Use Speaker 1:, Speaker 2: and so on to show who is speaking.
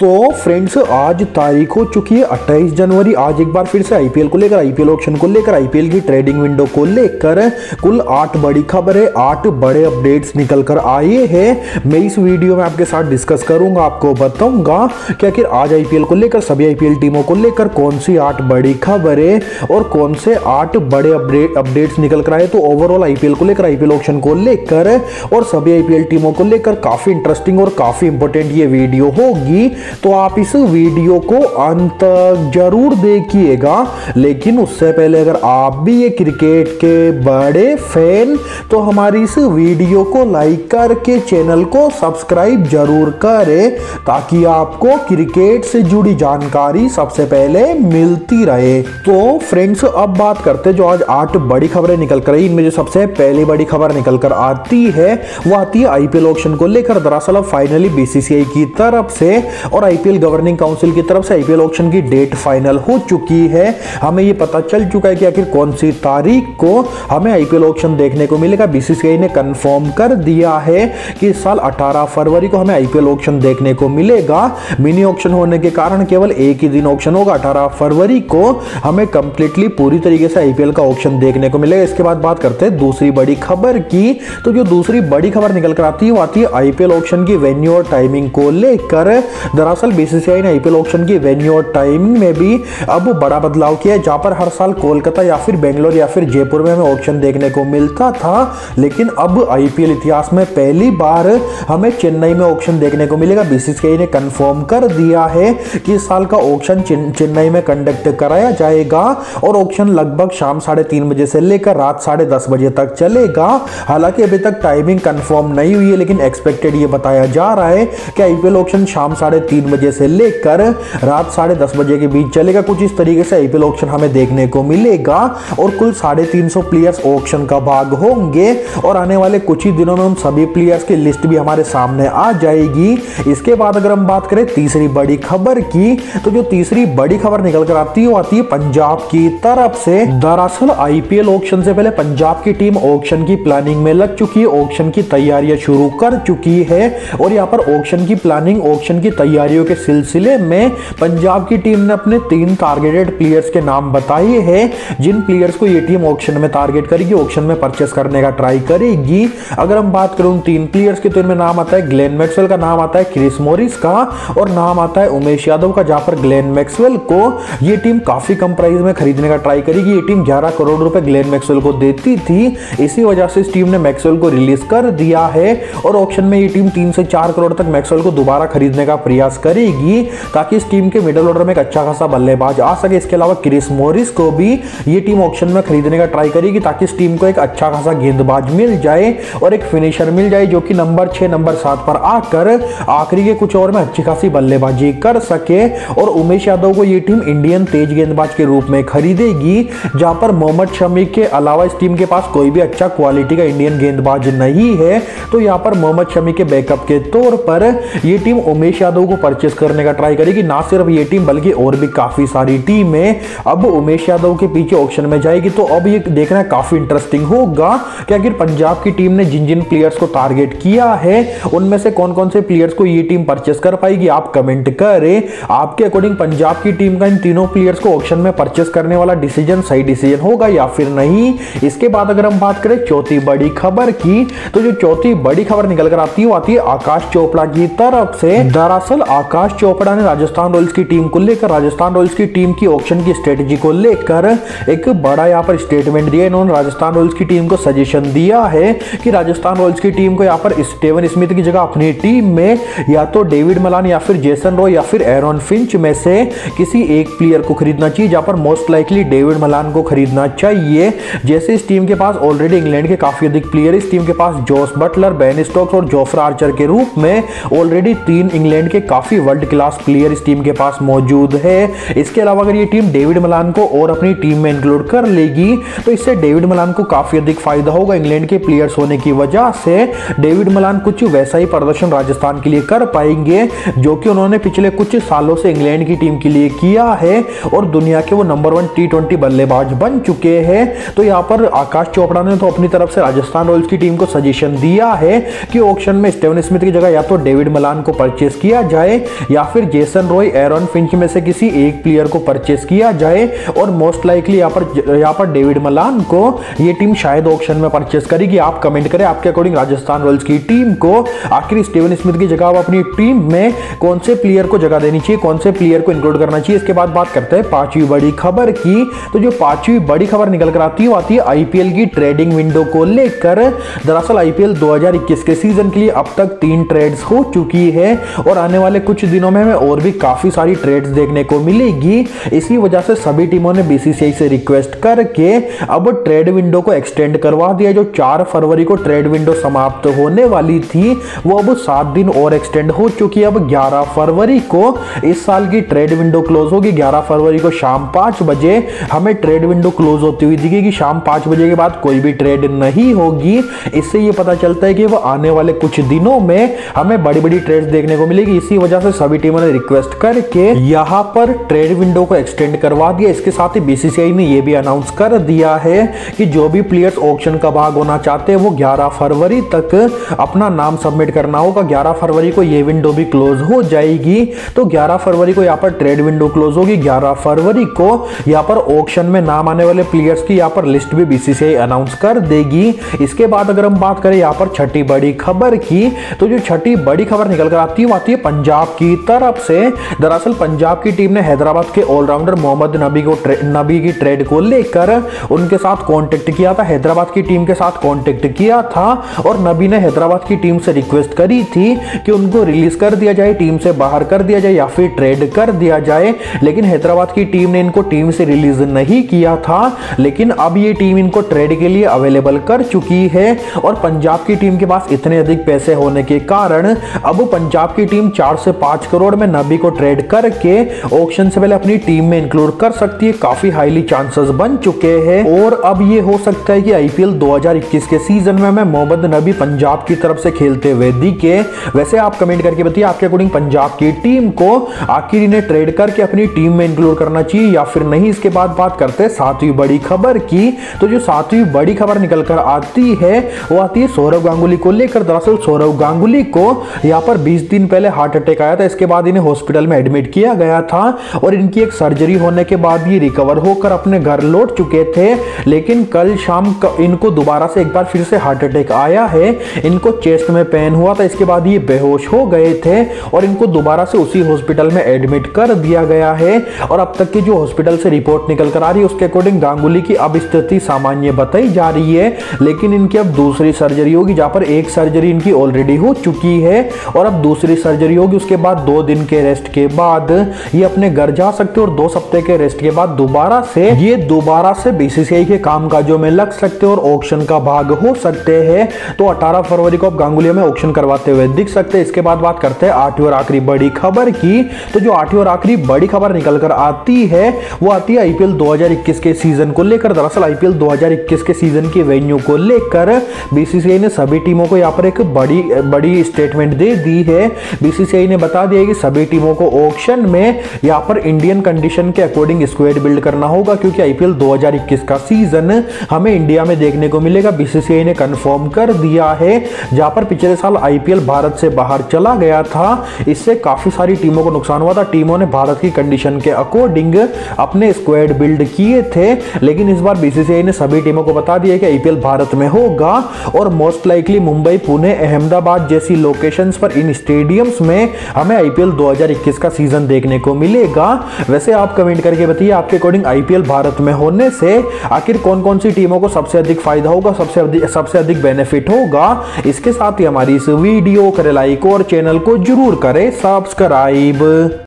Speaker 1: तो फ्रेंड्स आज तारीख हो चुकी है 28 जनवरी। आज एक बार फिर से आईपीएल को लेकर आईपीएल ऑप्शन को लेकर आईपीएल की ट्रेडिंग विंडो को लेकर कुल आठ बड़ी खबर आठ बड़े अपडेट्स निकल कर आए हैं। मैं इस वीडियो में आपके साथ डिस्कस करूँगा, आपको बताऊँगा कि आखिर आज आईपीएल को लेकर, सभी आईपीएल टीमों को लेकर कौन सी आठ बड़ी खबरें और कौन से आठ बड़े अपडेट अपडेट्स निकल कर आए। तो ओवरऑल आईपीएल को लेकर आईपीएल ऑप्शन को लेकर और सभी आईपीएल टीमों को लेकर काफ़ी इंटरेस्टिंग और काफ़ी इंपॉर्टेंट ये वीडियो होगी। तो आप इस वीडियो को अंत तक ज़रूर देखिएगा। लेकिन उससे पहले अगर आप भी ये क्रिकेट के बड़े फ़ैन तो हमारी इस वीडियो को लाइक करके चैनल को सब्सक्राइब ज़रूर करें, ताकि आपको क्रिकेट से जुड़ी जानकारी सबसे पहले मिलती रहे। तो फ्रेंड्स, अब बात करते जो आज आठ बड़ी खबरें निकल कर इनमें जो सबसे पहली बड़ी खबर निकल कर आती है, वो आती है आईपीएल ऑप्शन को लेकर। दरअसल अब फाइनली बीसीसीआई की तरफ़ से और आईपीएल गवर्निंग काउंसिल की तरफ़ से आईपीएल ऑप्शन की डेट फाइनल हो चुकी है। हमें ये पता चल चुका है कि आखिर कौन सी तारीख को हमें आईपीएल ऑप्शन देखने को मिलेगा। बीसीसीआई ने कंफर्म कर दिया है कि इस साल 18 फरवरी को हमें आईपीएल ऑप्शन देखने को मिलेगा। मिनी ऑप्शन होने के कारण केवल एक ही दिन ऑप्शन होगा। 18 फरवरी को हमें कंप्लीटली पूरी तरीके से आईपीएल का ऑप्शन देखने को मिलेगा। इसके बाद बात करते हैं दूसरी बड़ी खबर की। तो जो दूसरी बड़ी खबर निकल कर आती है, वो आती है आईपीएल ऑप्शन की वेन्यू और टाइमिंग को लेकर। दरअसल बीसीसीआई ने आईपीएल ऑप्शन की वेन्यू और टाइमिंग में भी अब बड़ा बदलाव किया है, जहाँ पर हर साल कोलकाता या फिर बेंगलोर या फिर जयपुर में हमें ऑप्शन देखने को मिलता था। लेकिन अब आईपीएल इतिहास में पहली बार हमें चेन्नई में ऑप्शन देखने को मिलेगा। बीसीसीआई ने कंफर्म कर दिया है कि इस साल का ऑप्शन चेन्नई में कंडक्ट कराया जाएगा और ऑप्शन लगभग शाम साढ़े तीन बजे से लेकर रात साढ़े दस बजे तक चलेगा। हालाँकि अभी तक टाइमिंग कंफर्म नहीं हुई है, लेकिन एक्सपेक्टेड ये बताया जा रहा है कि आईपीएल ऑप्शन शाम साढ़े बजे से लेकर रात साढ़े दस बजे के बीच चलेगा। कुछ इस तरीके से आईपीएल ऑप्शन हमें देखने को मिलेगा और कुल साढ़े तीन सौ प्लेयर्स ऑप्शन का भाग होंगे और आने वाले कुछ ही दिनों में उन सभी प्लेयर्स की लिस्ट भी हमारे सामने आ जाएगी। इसके बाद अगर हम बात करें तीसरी बड़ी खबर की तो जो तीसरी बड़ी खबर निकल कर आती है, वो आती है पंजाब की तरफ़ से। दरअसल आईपीएल ऑप्शन से पहले पंजाब की टीम ऑप्शन की प्लानिंग में लग चुकी है। ऑप्शन की तैयारियाँ शुरू कर चुकी है और यहाँ पर ऑप्शन की प्लानिंग ऑप्शन की तैयारियों के सिलसिले में पंजाब की टीम ने अपने तीन टारगेटेड प्लेयर्स के नाम बताए हैं, जिन प्लेयर्स को ये टीम ऑप्शन में टारगेट करेगी ऑप्शन में परचेस करने का ट्राई करेगी। अगर हम बात करें उन तीन प्लेयर्स की तो इनमें नाम आता है ग्लेन मैक्सवेल का नाम आता है क्रिस मोरिस का, और नाम आता है उमेश यादव का, जहाँ पर ग्लेन मैक्सवेल को ये टीम काफ़ी कम प्राइस में खरीदने का ट्राई करेगी। ये टीम ग्यारह करोड़ रुपए ग्लेन मैक्सवेल को देती थी। इसी वजह से इस टीम ने मैक्सवेल को रिलीज़ कर दिया है, और ऑप्शन में ये टीम तीन से चार करोड़ तक मैक्सवेल को दोबारा खरीदने का प्रयास करेगी ताकि इस टीम के मिडल ऑर्डर में एक अच्छा खासा बल्लेबाज आ सके। इसके अलावा क्रिस मोरिस को भी ये टीम ऑप्शन में खरीदने का ट्राई करेगी ताकि इस टीम को एक अच्छा खासा गेंदबाज मिल जाए और एक फिनिशर मिल जाए जो कि नंबर छह नंबर सात पर आकर आखिरी के कुछ ओवर में अच्छी खासी बल्लेबाजी कर सके। और उमेश यादव को ये टीम इंडियन तेज गेंदबाज के रूप में खरीदेगी, जहाँ पर मोहम्मद शमी के अलावा इस टीम के पास कोई भी अच्छा क्वालिटी का इंडियन गेंदबाज नहीं है। तो यहाँ पर मोहम्मद शमी के बैकअप के तौर पर यह टीम उमेश यादव को परचेस करने का ट्राई करेगी ना सिर्फ़ ये टीम बल्कि और भी काफ़ी सारी टीमें अब उमेश यादव के पीछे ऑप्शन में जाएगी तो अब ये देखना काफ़ी इंटरेस्टिंग होगा कि आखिर पंजाब की टीम ने जिन जिन प्लेयर्स को टारगेट किया है, उनमें से कौन कौन से प्लेयर्स को ये टीम परचेस कर पाएगी, आप कमेंट करें। आपके अकॉर्डिंग पंजाब की टीम का इन तीनों प्लेयर्स को ऑप्शन में परचेस करने वाला डिसीज़न सही डिसीज़न होगा या फिर नहीं? इसके बाद अगर हम बात करें चौथी बड़ी खबर की तो जो चौथी बड़ी खबर निकल कर आती है आती है आकाश चोपड़ा की तरफ़ से। दरअसल आकाश चोपड़ा ने राजस्थान रॉयल्स की टीम को लेकर, राजस्थान रॉयल्स की टीम की ऑप्शन की स्ट्रेटजी को लेकर एक बड़ा यहाँ पर स्टेटमेंट दिया। इन्होंने राजस्थान रॉयल्स की टीम को सजेशन दिया है कि राजस्थान रॉयल्स की टीम को यहाँ पर स्टेवन स्मिथ की जगह अपनी टीम में या तो डेविड मलान या फिर जेसन रॉय या फिर एरन फिंच में से किसी एक प्लेयर को खरीदना चाहिए, जहाँ पर मोस्ट लाइकली डेविड मलान को खरीदना चाहिए। जैसे इस टीम के पास ऑलरेडी इंग्लैंड के काफ़ी अधिक प्लेयर इस टीम के पास जोस बटलर बेन स्टोक्स और जोफ्रा आर्चर के रूप में ऑलरेडी तीन इंग्लैंड के काफ़ी वर्ल्ड क्लास प्लेयर इस टीम के पास मौजूद है। इसके अलावा अगर ये टीम डेविड मलान को और अपनी टीम में इंक्लूड कर लेगी तो इससे डेविड मलान को काफ़ी अधिक फ़ायदा होगा इंग्लैंड के प्लेयर्स होने की वजह से। डेविड मलान कुछ वैसा ही प्रदर्शन राजस्थान के लिए कर पाएँगे, जो कि उन्होंने पिछले कुछ सालों से इंग्लैंड की टीम के लिए किया है और दुनिया के वो नंबर वन टी ट्वेंटी बल्लेबाज बन चुके हैं। तो यहाँ पर आकाश चोपड़ा ने तो अपनी तरफ़ से राजस्थान रॉयल्स की टीम को सजेशन दिया है कि ऑक्शन में स्टेवन स्मिथ की जगह या तो डेविड मलान को परचेस किया जाए जाए या फिर जेसन रॉय, एरन फिंच में से किसी एक प्लेयर को परचेस किया जाए और मोस्ट लाइकली यहाँ पर यहाँ पर डेविड मलान को ये टीम शायद ऑप्शन में परचेस करेगी आप कमेंट करें। आपके अकॉर्डिंग राजस्थान रॉयल्स की टीम को, आखिर स्टीवन स्मिथ की जगह आप अपनी टीम में कौन से प्लेयर को जगह देनी चाहिए, कौन से प्लेयर को इंक्लूड करना चाहिए? इसके बाद बात करते हैं पांचवी बड़ी खबर की। तो जो पांचवी बड़ी खबर निकल कर आती है आती है आईपीएल की ट्रेडिंग विंडो को लेकर। दरअसल आईपीएल 2021 के सीज़न के लिए अब तक तीन ट्रेड्स हो चुकी है और आने वाले कुछ दिनों में हमें और भी काफ़ी सारी ट्रेड्स देखने को मिलेगी। इसी वजह से सभी टीमों ने बीसीसीआई से रिक्वेस्ट करके अब ट्रेड विंडो को एक्सटेंड करवा दिया। जो चार फरवरी को ट्रेड विंडो समाप्त होने वाली थी, वो अब सात दिन और एक्सटेंड हो चुकी है। अब ग्यारह फरवरी को इस साल की ट्रेड विंडो क्लोज होगी। ग्यारह फरवरी को शाम पाँच बजे हमें ट्रेड विंडो क्लोज होती हुई दिखेगी। शाम पाँच बजे के बाद कोई भी ट्रेड नहीं होगी। इससे ये पता चलता है कि वो आने वाले कुछ दिनों में हमें बड़ी बड़ी ट्रेड देखने को मिलेगी। इसी वजह से सभी टीमों ने रिक्वेस्ट करके यहाँ पर ट्रेड विंडो को एक्सटेंड करवा दिया। इसके साथ ही बीसीसीआई ने यह भी अनाउंस कर दिया है कि जो भी प्लेयर्स ऑप्शन का भाग होना चाहते हैं, वो 11 फरवरी तक अपना नाम सबमिट करना होगा। 11 फरवरी को ये विंडो भी क्लोज हो जाएगी। तो 11 फरवरी को यहाँ पर ट्रेड विंडो क्लोज होगी। 11 फरवरी को यहाँ पर ऑप्शन में नाम आने वाले प्लेयर्स की यहाँ पर लिस्ट भी बीसीसीआई अनाउंस कर देगी। इसके बाद अगर हम बात करें यहाँ पर छठी बड़ी खबर की तो जो छठी बड़ी खबर निकल कर आती है, वो आती है पंजाब की तरफ़ से। दरअसल, पंजाब की टीम ने हैदराबाद के ऑलराउंडर मोहम्मद नबी को नबी की ट्रेड को लेकर उनके साथ कांटेक्ट किया था। हैदराबाद की टीम के साथ कांटेक्ट किया था और नबी ने हैदराबाद की टीम से रिक्वेस्ट करी थी कि उनको रिलीज़ कर दिया जाए, टीम से बाहर कर दिया जाए या फिर ट्रेड कर दिया जाए। लेकिन हैदराबाद की टीम ने इनको टीम से रिलीज़ नहीं किया था। लेकिन अब ये टीम इनको ट्रेड के लिए अवेलेबल कर चुकी है और पंजाब की टीम के पास इतने अधिक पैसे होने के कारण अब पंजाब की टीम चार से पाँच करोड़ में नबी को ट्रेड करके ऑप्शन से पहले अपनी टीम में इंक्लूड कर सकती है। काफ़ी हाईली चांसेस बन चुके हैं। और अब ये हो सकता है कि आईपीएल 2021 के सीज़न में हमें मोहम्मद नबी पंजाब की तरफ़ से खेलते हुए दिखे। वैसे आप कमेंट करके बताइए, आपके अकॉर्डिंग पंजाब की टीम को आखिर इन्हें ट्रेड करके अपनी टीम में इंक्लूड करना चाहिए या फिर नहीं? इसके बाद बात करते सातवीं बड़ी खबर की। तो जो सातवीं बड़ी खबर निकल कर आती है, वो आती है सौरभ गांगुली को लेकर। दरअसल सौरभ गांगुली को यहाँ पर 20 दिन पहले हार्ट आया था, इसके बाद इन्हें हॉस्पिटल में एडमिट किया गया था और इनकी एक सर्जरी होने के बाद ये रिकवर होकर अपने घर लौट चुके थे। लेकिन कल शाम इनको दोबारा से एक बार फिर से हार्ट अटैक आया है। इनको चेस्ट में पेन हुआ था, इसके बाद ये बेहोश हो गए थे और इनको दोबारा से उसी हॉस्पिटल में एडमिट कर दिया गया है। और अब तक की जो हॉस्पिटल से रिपोर्ट निकल कर आ रही है, उसके अकॉर्डिंग गांगुली की अब स्थिति सामान्य बताई जा रही है। लेकिन इनकी अब दूसरी सर्जरी होगी, जहाँ पर एक सर्जरी इनकी ऑलरेडी हो चुकी है और अब दूसरी सर्जरी होगी उसके बाद दो दिन के रेस्ट के बाद ये अपने घर जा सकते और दो सप्ताह के रेस्ट के बाद दोबारा से, ये दोबारा से बीसीसीआई के कामकाजों में लग सकते और ऑक्शन का भाग हो सकते हैं। तो 18 फरवरी को अब गांगुली में ऑक्शन करवाते हुए दिख सकते हैं। इसके बाद बात करते हैं आठवीं और आखिरी बड़ी खबर की। तो जो आठवीं और आखिरी बड़ी खबर निकल कर आती है, वो आती है आईपीएल 2021 के सीज़न को लेकर। दरअसल आईपीएल 2021 के सीज़न की वेन्यू को लेकर बीसीसीआई ने सभी टीमों को यहाँ पर एक बड़ी बड़ी स्टेटमेंट दे दी है। बीसीसीआई ने बता दिया कि सभी टीमों को ऑक्शन में यहाँ पर इंडियन कंडीशन के अकॉर्डिंग स्क्वेड बिल्ड करना होगा, क्योंकि आईपीएल 2021 का सीज़न हमें इंडिया में देखने को मिलेगा। बीसीसीआई ने कंफर्म कर दिया है, जहाँ पर पिछले साल आईपीएल भारत से बाहर चला गया था। इससे काफ़ी सारी टीमों को नुकसान हुआ था। टीमों ने भारत की कंडीशन के अकॉर्डिंग अपने स्क्वेड बिल्ड किए थे, लेकिन इस बार बीसीसीआई ने सभी टीमों को बता दिया कि आईपीएल भारत में होगा, और मोस्ट लाइकली मुंबई, पुणे, अहमदाबाद जैसी लोकेशंस पर इन स्टेडियम्स में हमें आईपीएल 2021 का सीज़न देखने को मिलेगा। वैसे आप कमेंट करके बताइए, आपके अकॉर्डिंग आईपीएल भारत में होने से आखिर कौन कौन सी टीमों को सबसे अधिक फ़ायदा होगा, सबसे अधिक सबसे अधिक बेनिफिट होगा? इसके साथ ही हमारी इस वीडियो करें लाइक और चैनल को ज़रूर करें सब्सक्राइब